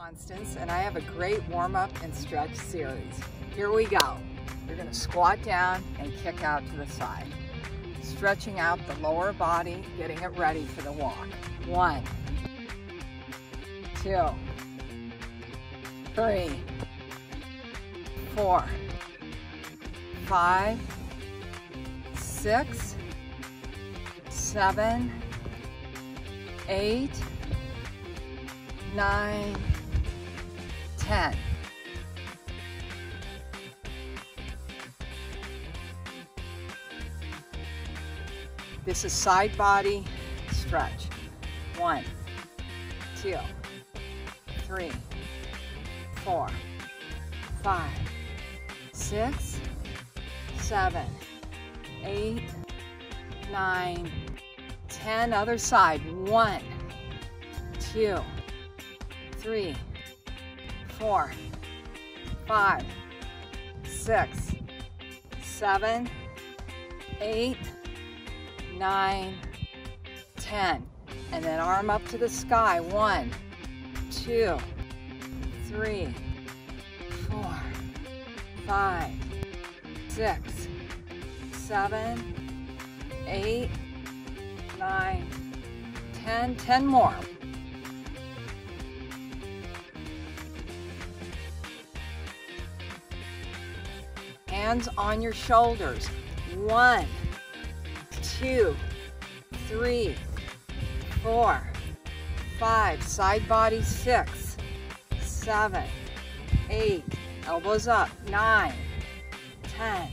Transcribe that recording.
Constance and I have a great warm-up and stretch series. Here we go. You're gonna squat down and kick out to the side. Stretching out the lower body, getting it ready for the walk. One, two, three, four, five, six, seven, eight, nine, ten. This is side body stretch. One, two, three, four, five, six, seven, eight, nine, ten. Other side. One, two, three, four, five, six, seven, eight, nine, ten. And then arm up to the sky. One, two, three, four, five, six, seven, eight, nine, ten. Ten more. Hands on your shoulders. One, two, three, four, five, side body six, seven, eight, elbows up, nine, ten,